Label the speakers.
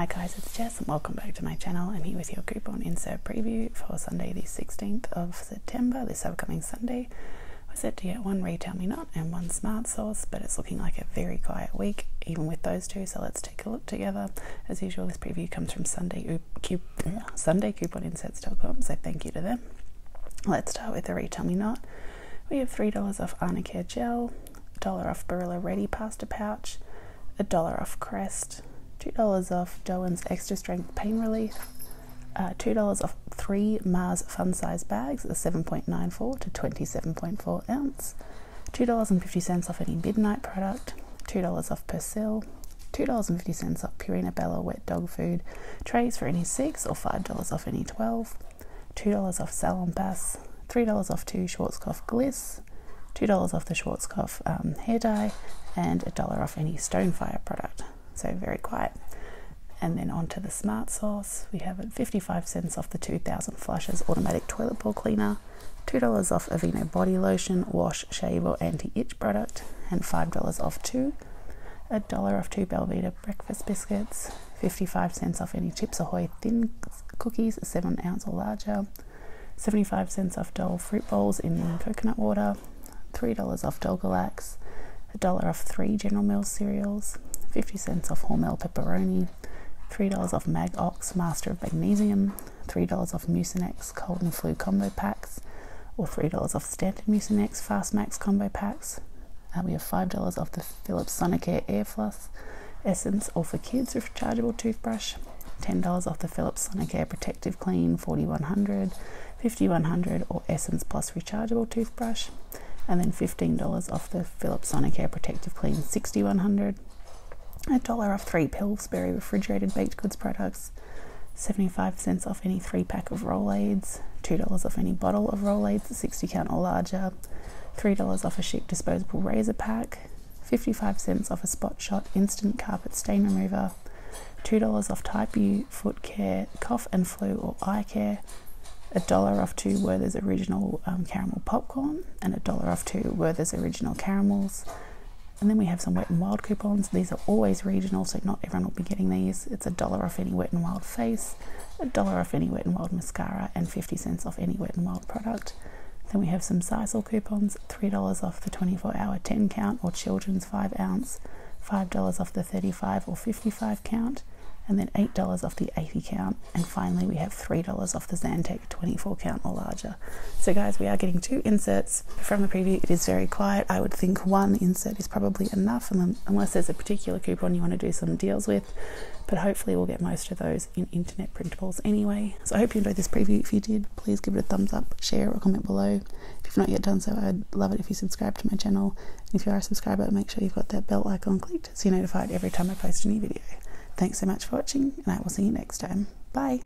Speaker 1: Hi guys, it's Jess and welcome back to my channel. I'm here with your coupon insert preview for Sunday the 16th of September, this upcoming Sunday. We're set to get one Retail Me Not and one Smart Source, but it's looking like a very quiet week, even with those two, so let's take a look together. As usual, this preview comes from Sunday, Sunday couponinserts.com, so thank you to them. Let's start with the Retail Me Not. We have $3 off Arnicare Gel, $1 off Barilla Ready Pasta Pouch, a dollar off Crest, $2 off Doan's Extra Strength Pain Relief, uh, $2 off three Mars Fun Size bags, a 7.94 to 27.4 ounce, $2.50 off any Midnight product, $2 off Persil, $2.50 off Purina Bella wet dog food trays for any 6 or $5 off any 12, $2 off Salonpas, $3 off two Schwarzkopf Gliss, $2 off the Schwarzkopf um, hair dye, and a dollar off any Stonefire product so very quiet. And then onto the Smart Source, we have it 55 cents off the 2000 Flushes. Automatic Toilet Bowl Cleaner, $2 off Aveeno Body Lotion, Wash, Shave or Anti-Itch product, and $5 off two. A dollar off two Belvita breakfast biscuits, 55 cents off any Chips Ahoy thin cookies, 7 ounce or larger, 75 cents off Dole fruit bowls in coconut water, $3 off Dulcolax, a dollar off three General Mills cereals, 50 cents off Hormel pepperoni, $3 off Mag Ox Master of Magnesium, $3 off Mucinex Cold and Flu combo packs, or $3 off Standard Mucinex Fast Max combo packs. Uh, we have $5 off the Philips Sonicare Air Floss Essence or for Kids rechargeable toothbrush, $10 off the Philips Sonicare Protective Clean 4100, 5100 or Essence Plus rechargeable toothbrush, and then $15 off the Philips Sonicare Protective Clean 6100, a dollar off three Pillsbury refrigerated baked goods products, 75 cents off any three pack of Rolaids, $2 off any bottle of Rolaids, 60 count or larger, $3 off a Schick disposable razor pack, 55 cents off a Spot Shot instant carpet stain remover, $2 off Type U foot care, cough and flu or eye care, a dollar off two Werther's original um, caramel popcorn, and a dollar off two Werther's original caramels. And then we have some Wet and Wild coupons. These are always regional, so not everyone will be getting these. It's a dollar off any Wet and Wild face, a dollar off any Wet and Wild mascara, and 50 cents off any Wet and Wild product. Then we have some Xyzal coupons, $3 off the 24 hour 10 count or children's 5 ounce, $5 off the 35 or 55 count, and then $8 off the 80 count. And finally, we have $3 off the Zantac 24 count or larger. So, guys, we are getting two inserts from the preview. It is very quiet. I would think one insert is probably enough, unless there's a particular coupon you want to do some deals with. But hopefully, we'll get most of those in internet printables anyway. So, I hope you enjoyed this preview. If you did, please give it a thumbs up, share, or comment below. If you've not yet done so, I'd love it if you subscribe to my channel. And if you are a subscriber, make sure you've got that bell icon clicked so you're notified every time I post a new video. Thanks so much for watching, and I will see you next time. Bye.